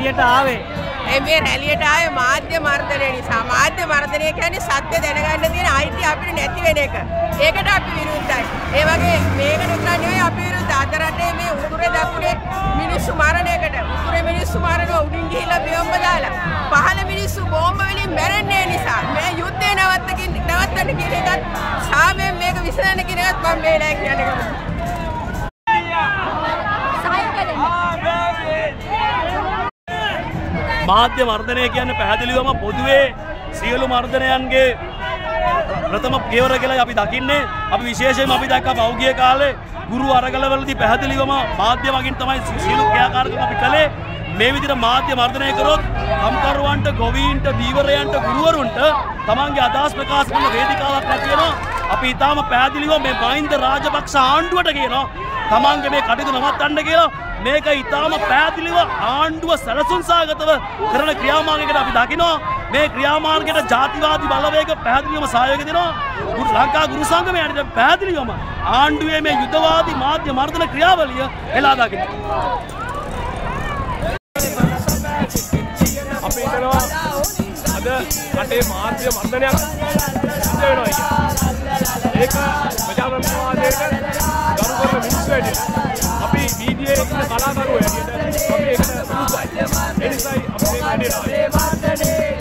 රැලියට ආවේ ඒ මේ රැලියට ආවේ මාධ්‍ය මර්ධනය නිසා මාධ්‍ය මර්ධනය කියන්නේ සත්‍ය දැනගන්න තියෙන අයිතිය අපිට නැති වෙන එක. ඒකට අපි විරුද්ධයි. ඒ වගේ මේකට විතර නෙවෙයි අපි විරුද්ධ අද රටේ මේ උතුරේ දකුණේ මිනිස්සු මරණයකට උතුරේ මිනිස්සු මරනවා උඩින් ගිහිල්ලා බියොම්බ දාලා. පහළ මිනිස්සු බෝම්බ වලින් මැරෙන්නේ නිසා මේ යුද්ධේ නවත්තකින් නවත්තන්න කියන එකත් සාමයෙන් මේක විසඳන්න කියන එකත් මම මේලා කියන්නේ. මාධ්‍ය මර්ධනය කියන්න පැහැදිලිවම පොදුවේ සියලු මර්ධනයන්ගේ ප්‍රථම පියවර කියලා අපි දකින්නේ. අපි විශේෂයෙන් අපි දැක්ක පෞගිය කාලේ ගුරු අරගලවලදී පැහැදිලිවම මාධ්‍ය මගින් තමයි සියලු ක්‍රියාකාරකම් අපි කළේ. මේ විදිහට මාධ්‍ය මර්ධනය කරොත් කම්කරුවන්ට ගොවීන්ට දීවරයන්ට ගුරුවරුන්ට තමන්ගේ අදහස් ප්‍රකාශ කරන වේදිකාවක් නැති වෙනවා. අපි ඊටාම පැහැදිලිව මේ මහින්ද රාජපක්ෂ ආණ්ඩුවට කියනවා. තමන්ගේ මේ කටයුතු නවත්තන්න කියලා මේක ඉතාම පැහැදිලිව ආණ්ඩුව සැලසුම් සාගතව කරන ක්‍රියාමාර්ගයකට අපි දකිනවා. මේ ක්‍රියාමාර්ගයට ජාතිවාදී බලවේග පැහැදිලිවම සහයෝගය දෙනවා. ගුරු ලංකා ගුරු සංගමයට පැහැදිලිවම ආණ්ඩුවේ මේ යුද්ධවාදී මාධ්‍ය මර්ධන ක්‍රියාවලිය එලා දකින්න අපි හිතනවා අද රටේ මාධ්‍ය මර්ධනයක් සිද්ධ වෙනවා කියලා. ඒක ප්‍රජාතන්ත්‍රවාදයට වැඩිය. අපි වීඩියෝ එකේ කලාකරුවෝ හැටියට අපි ඒකට සුදුසුයි. ඒ නිසායි අපි මේ වැඩේ